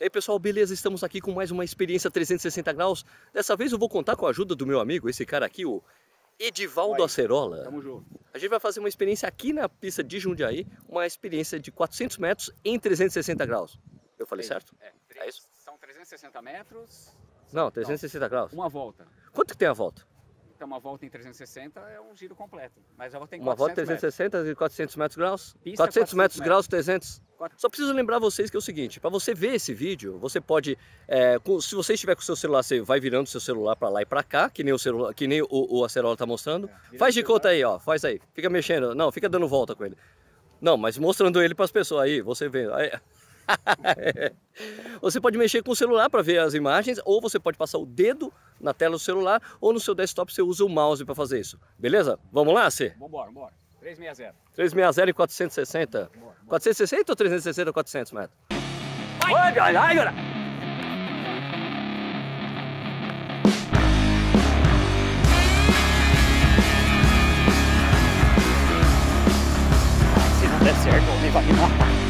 E aí pessoal, beleza? Estamos aqui com mais uma experiência 360 graus. Dessa vez eu vou contar com a ajuda do meu amigo, esse cara aqui, o Edivaldo Acerola. Tamo junto. A gente vai fazer uma experiência aqui na pista de Jundiaí, uma experiência de 400 metros em 360 graus. Eu falei certo? É, É isso? São 360 metros, Não, 360 graus. uma volta. Quanto que tem a volta? Uma volta em 360 é um giro completo. Mas já tem Uma volta 400 metros. 360 e 400 metros graus? Pista 400 metros 400 graus, 300. Quatro- Só preciso lembrar vocês que é o seguinte, para você ver esse vídeo, você pode, é, com- se você estiver com o seu celular, você vai virando seu celular para lá e para cá, que nem o celular, que nem o, o Acerola tá mostrando. vira Faz o de conta aí, ó, faz aí. Fica mexendo, não, fica dando volta com ele. Não, mas mostrando ele para as pessoas aí, você vê. Aí. você pode mexer com o celular para ver as imagens, ou você pode passar o dedo na tela do celular, ou no seu desktop você usa o mouse para fazer isso. Beleza? Vamos lá, C? Vambora, vambora. 360. 360 e 460. Bora, bora. 460 ou 360 ou 400 metros? Vai, vai, vai, cara. Se não der certo, nem vai me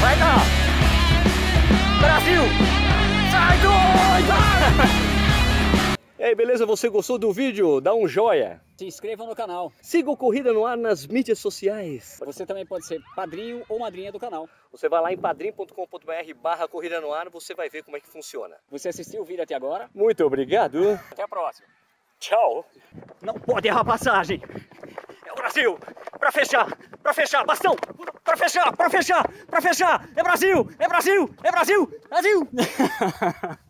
Vai dar! Brasil! Sai doido! E aí, beleza? Você gostou do vídeo? Dá um joia! Se inscreva no canal. Siga o Corrida no Ar nas mídias sociais. Você também pode ser padrinho ou madrinha do canal. Você vai lá em padrim.com.br barra Corrida no Ar, você vai ver como é que funciona. Você assistiu o vídeo até agora? Muito obrigado! Até a próxima. Tchau! Não pode errar a passagem. É o Brasil. Pra fechar, pra fechar, bastão. Pra fechar, pra fechar, pra fechar. É Brasil, é Brasil, é Brasil, Brasil.